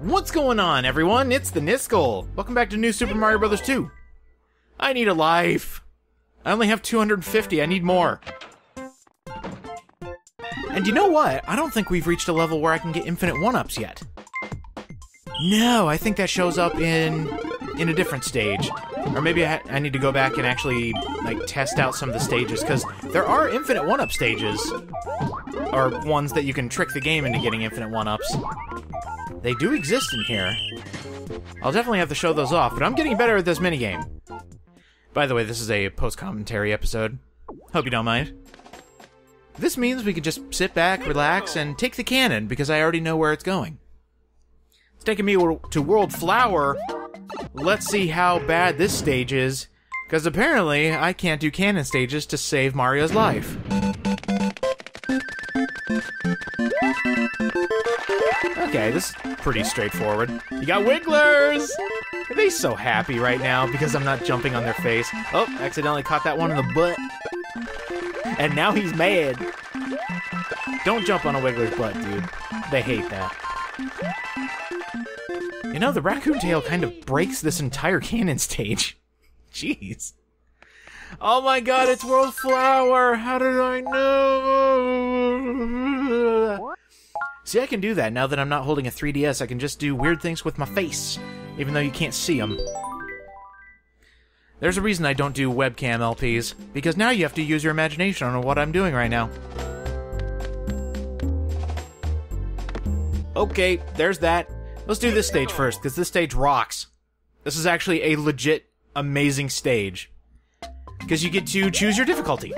What's going on, everyone? It's the Niskel. Welcome back to New Super Mario Bros. 2. I need a life. I only have 250. I need more. And you know what? I don't think we've reached a level where I can get infinite one-ups yet. No, I think that shows up in in a different stage. Or maybe I, I need to go back and actually like test out some of the stages because there are infinite one-up stages, or ones that you can trick the game into getting infinite one-ups. They do exist in here. I'll definitely have to show those off, but I'm getting better at this minigame. By the way, this is a post-commentary episode. Hope you don't mind. This means we can just sit back, relax, and take the cannon because I already know where it's going. It's taking me to World Flower. Let's see how bad this stage is, because apparently I can't do cannon stages to save Mario's life. Okay, this is pretty straightforward. You got Wigglers! Are they so happy right now because I'm not jumping on their face? Oh, accidentally caught that one in the butt. And now he's mad. Don't jump on a Wiggler's butt, dude. They hate that. You know, the raccoon tail kind of breaks this entire cannon stage. Jeez. Oh my god, it's World Flower! How did I know? See, I can do that now that I'm not holding a 3DS. I can just do weird things with my face, even though you can't see them. There's a reason I don't do webcam LPs, because now you have to use your imagination on what I'm doing right now. Okay, there's that. Let's do this stage first, because this stage rocks. This is actually a legit amazing stage. Because you get to choose your difficulty.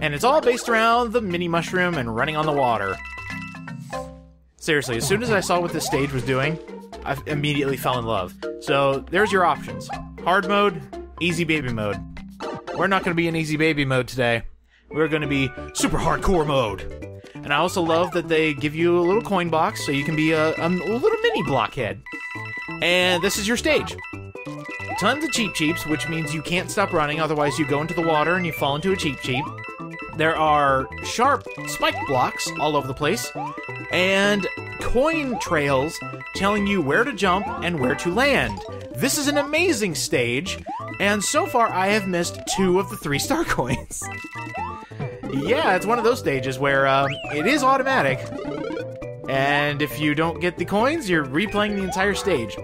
And it's all based around the mini mushroom and running on the water. Seriously, as soon as I saw what this stage was doing, I immediately fell in love. So there's your options. Hard mode, easy baby mode. We're not going to be in easy baby mode today. We're going to be super hardcore mode. And I also love that they give you a little coin box so you can be a, a little mini blockhead. And this is your stage. Tons of Cheep Cheeps, which means you can't stop running, otherwise you go into the water and you fall into a Cheep Cheep. There are sharp spike blocks all over the place, and coin trails telling you where to jump and where to land. This is an amazing stage, and so far I have missed two of the three star coins. yeah, it's one of those stages where um, it is automatic, and if you don't get the coins, you're replaying the entire stage.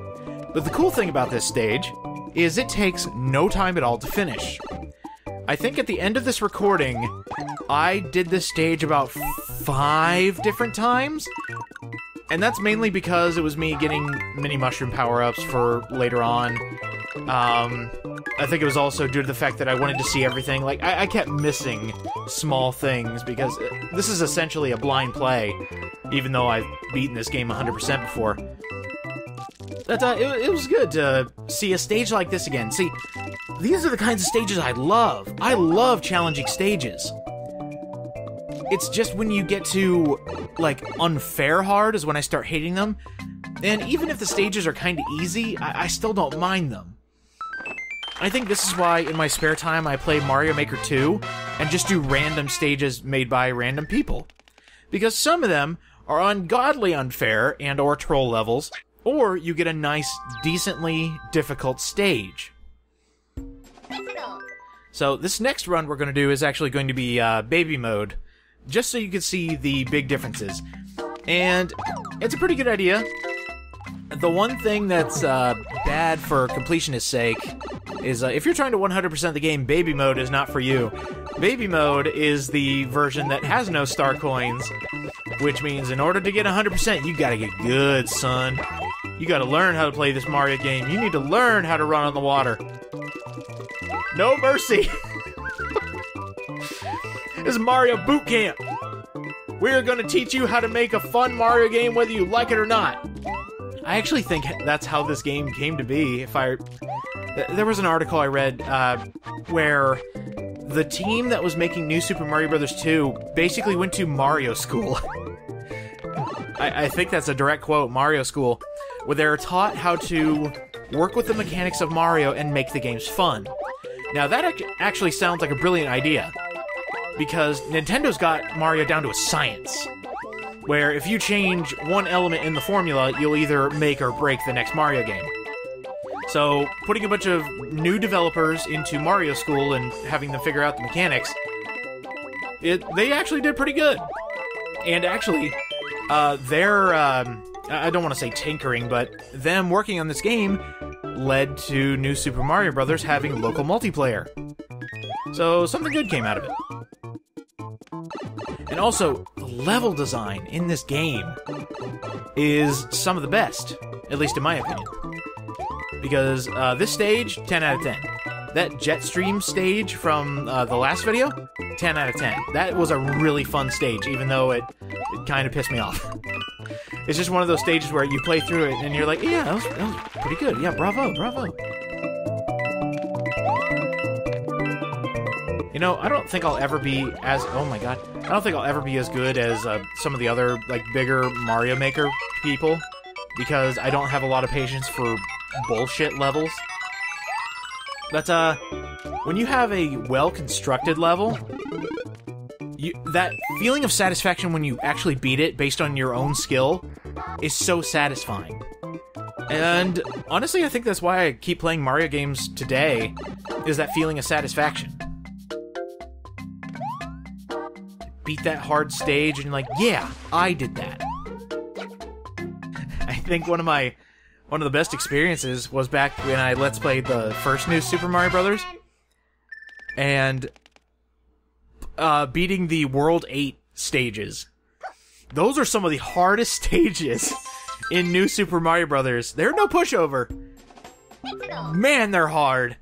But the cool thing about this stage is it takes no time at all to finish. I think at the end of this recording, I did this stage about five different times. And that's mainly because it was me getting mini mushroom power-ups for later on. Um, I think it was also due to the fact that I wanted to see everything. Like, I, I kept missing small things because this is essentially a blind play, even though I've beaten this game 100% before. But uh, it, it was good to see a stage like this again. See, these are the kinds of stages I love. I love challenging stages. It's just when you get to, like, unfair hard is when I start hating them. And even if the stages are kind of easy, I, I still don't mind them. I think this is why in my spare time I play Mario Maker 2 and just do random stages made by random people. Because some of them are ungodly unfair and or troll levels, or you get a nice, decently difficult stage. So this next run we're going to do is actually going to be uh, baby mode, just so you can see the big differences. And it's a pretty good idea. The one thing that's uh, bad for completionist's sake is uh, if you're trying to 100% the game, baby mode is not for you. Baby mode is the version that has no star coins, which means in order to get 100%, you gotta get good, son. You gotta learn how to play this Mario game. You need to learn how to run on the water. No mercy! this is Mario Boot Camp! We're gonna teach you how to make a fun Mario game whether you like it or not. I actually think that's how this game came to be. If I, there was an article I read uh, where the team that was making New Super Mario Bros. 2 basically went to Mario School. I, I think that's a direct quote, Mario School, where they're taught how to work with the mechanics of Mario and make the games fun. Now that actually sounds like a brilliant idea, because Nintendo's got Mario down to a science. where if you change one element in the formula, you'll either make or break the next Mario game. So, putting a bunch of new developers into Mario School and having them figure out the mechanics, it, they actually did pretty good. And actually, uh, their, um, I don't want to say tinkering, but them working on this game led to New Super Mario Bros. having local multiplayer. So, something good came out of it. And also, the level design in this game is some of the best, at least in my opinion. Because uh, this stage, 10 out of 10. That Jetstream stage from uh, the last video, 10 out of 10. That was a really fun stage, even though it, it kind of pissed me off. it's just one of those stages where you play through it and you're like, yeah, that was, that was pretty good. Yeah, bravo, bravo. You know, I don't think I'll ever be as. Oh my god. I don't think I'll ever be as good as uh, some of the other, like, bigger Mario Maker people. Because I don't have a lot of patience for bullshit levels. But, uh, when you have a well constructed level, you, that feeling of satisfaction when you actually beat it based on your own skill is so satisfying. And honestly, I think that's why I keep playing Mario games today, is that feeling of satisfaction. Beat that hard stage and like, yeah, I did that. I think one of my one of the best experiences was back when I let's play the first new Super Mario Brothers, and uh, beating the World Eight stages. Those are some of the hardest stages in New Super Mario Brothers. They're no pushover. Man, they're hard.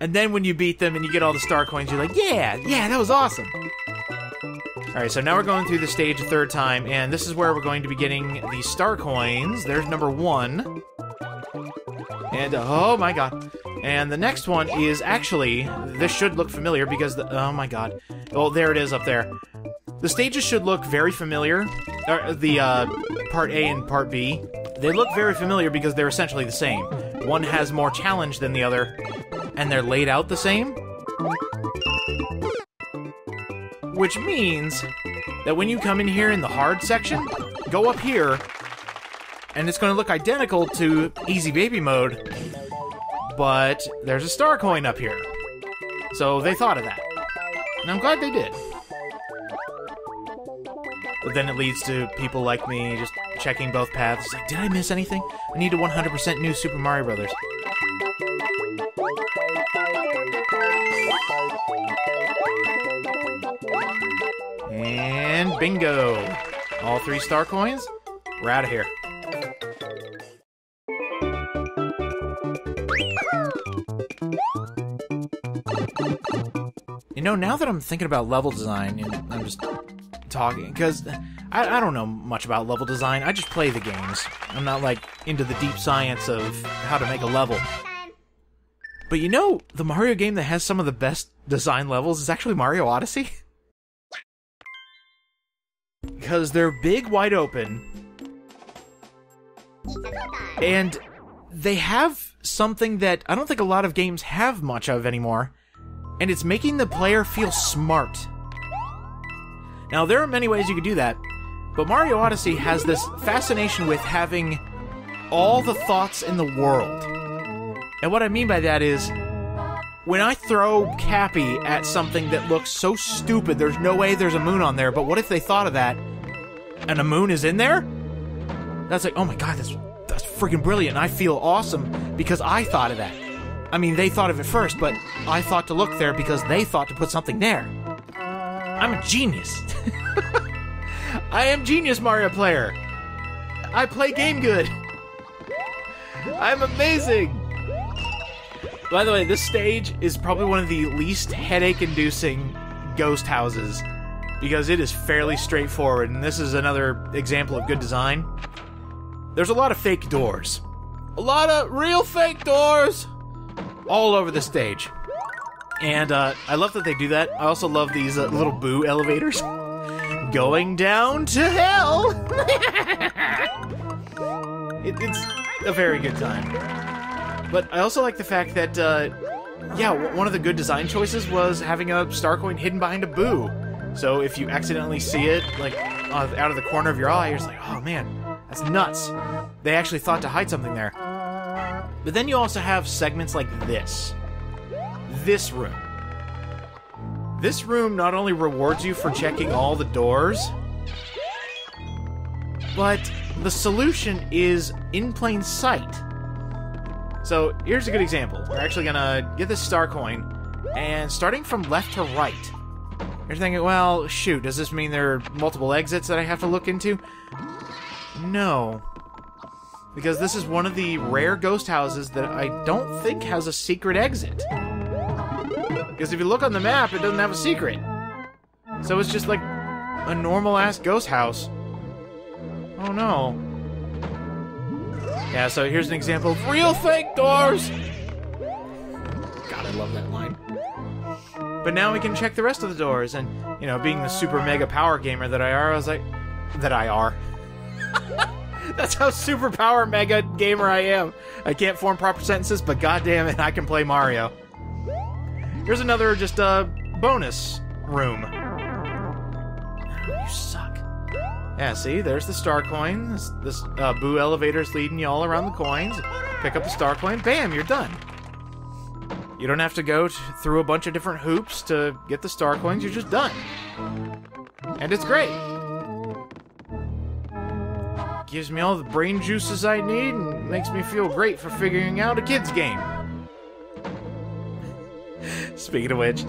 And then when you beat them and you get all the star coins, you're like, yeah, yeah, that was awesome. Alright, so now we're going through the stage a third time, and this is where we're going to be getting the star coins. There's number one. And, oh my god. And the next one is actually, this should look familiar because, the, oh my god. Oh, there it is up there. The stages should look very familiar. The uh, part A and part B. They look very familiar because they're essentially the same. One has more challenge than the other, and they're laid out the same which means that when you come in here in the hard section, go up here, and it's going to look identical to Easy Baby mode, but there's a star coin up here. So they thought of that. And I'm glad they did. But then it leads to people like me just checking both paths. Like, did I miss anything? I need a 100% new Super Mario Brothers. And bingo! All three star coins? We're out of here. You know, now that I'm thinking about level design, and I'm just talking, because I, I don't know much about level design. I just play the games. I'm not, like, into the deep science of how to make a level. But you know, the Mario game that has some of the best design levels is actually Mario Odyssey? because they're big, wide open, and they have something that I don't think a lot of games have much of anymore, and it's making the player feel smart. Now, there are many ways you could do that, but Mario Odyssey has this fascination with having all the thoughts in the world. And what I mean by that is, when I throw Cappy at something that looks so stupid, there's no way there's a moon on there, but what if they thought of that and a moon is in there? That's like, oh my god, that's that's freaking brilliant. I feel awesome because I thought of that. I mean, they thought of it first, but I thought to look there because they thought to put something there. I'm a genius. I am genius Mario player. I play game good. I'm amazing. By the way, this stage is probably one of the least headache inducing ghost houses because it is fairly straightforward, and this is another example of good design. There's a lot of fake doors. A lot of real fake doors all over the stage. And uh, I love that they do that. I also love these uh, little boo elevators going down to hell. it, it's a very good time. But I also like the fact that, uh, yeah, one of the good design choices was having a star coin hidden behind a boo. So if you accidentally see it, like, uh, out of the corner of your eye. You're just like, oh man, that's nuts. They actually thought to hide something there. But then you also have segments like this. This room. This room not only rewards you for checking all the doors, but the solution is in plain sight. So here's a good example. We're actually gonna get this star coin, and starting from left to right. You're thinking, well, shoot, does this mean there are multiple exits that I have to look into? No. Because this is one of the rare ghost houses that I don't think has a secret exit. Because if you look on the map, it doesn't have a secret. So it's just like a normal ass ghost house. Oh no. Yeah, so here's an example of real fake doors! God, I love that line. But now we can check the rest of the doors, and, you know, being the super mega power gamer that I are, I was like, that I are. That's how super power mega gamer I am. I can't form proper sentences, but goddamn it, I can play Mario. Here's another just uh, bonus room. You suck. Yeah, see, there's the star coin. This, this uh, Boo elevator's leading you all around the coins. Pick up the star coin, bam, you're done. You don't have to go through a bunch of different hoops to get the star coins, you're just done. And it's great. Gives me all the brain juices I need and makes me feel great for figuring out a kid's game. Speaking of which,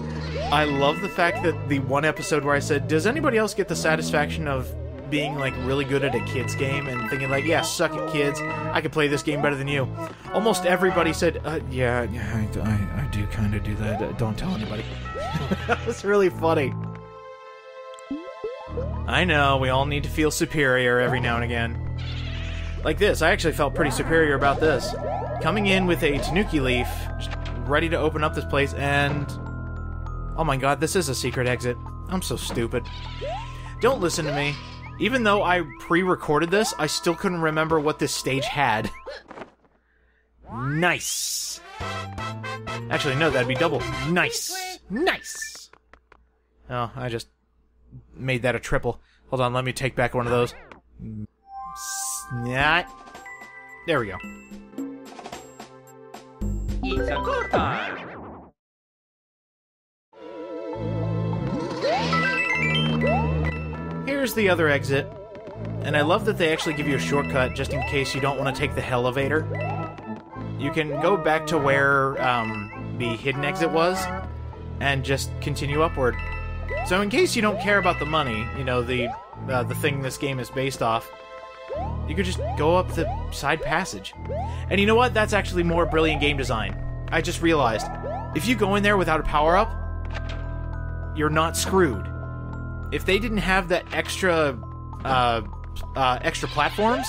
I love the fact that the one episode where I said, Does anybody else get the satisfaction of being like really good at a kids game and thinking like, yeah, suck it, kids. I could play this game better than you. Almost everybody said, uh, yeah, I, I, I do kind of do that. Uh, don't tell anybody. that was really funny. I know we all need to feel superior every now and again. Like this, I actually felt pretty superior about this. Coming in with a Tanuki leaf, ready to open up this place, and oh my god, this is a secret exit. I'm so stupid. Don't listen to me. Even though I pre-recorded this, I still couldn't remember what this stage had. nice. Actually, no, that'd be double. Nice. Nice. Oh, I just made that a triple. Hold on, let me take back one of those. Snot. There we go. It's a go time. Here's the other exit. And I love that they actually give you a shortcut just in case you don't want to take the elevator. You can go back to where um, the hidden exit was and just continue upward. So in case you don't care about the money, you know, the uh, the thing this game is based off, you could just go up the side passage. And you know what? That's actually more brilliant game design. I just realized. If you go in there without a power-up, you're not screwed if they didn't have that extra uh, uh, extra platforms,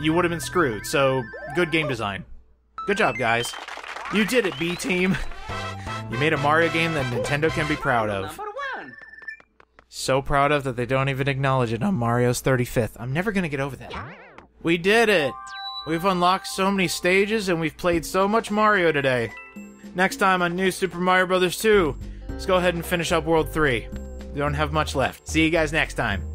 you would have been screwed. So good game design. Good job, guys. You did it, B Team. You made a Mario game that Nintendo can be proud of. So proud of that they don't even acknowledge it on Mario's 35th. I'm never gonna get over that. We did it! We've unlocked so many stages and we've played so much Mario today. Next time on New Super Mario Bros. 2, let's go ahead and finish up World 3. Don't have much left. See you guys next time.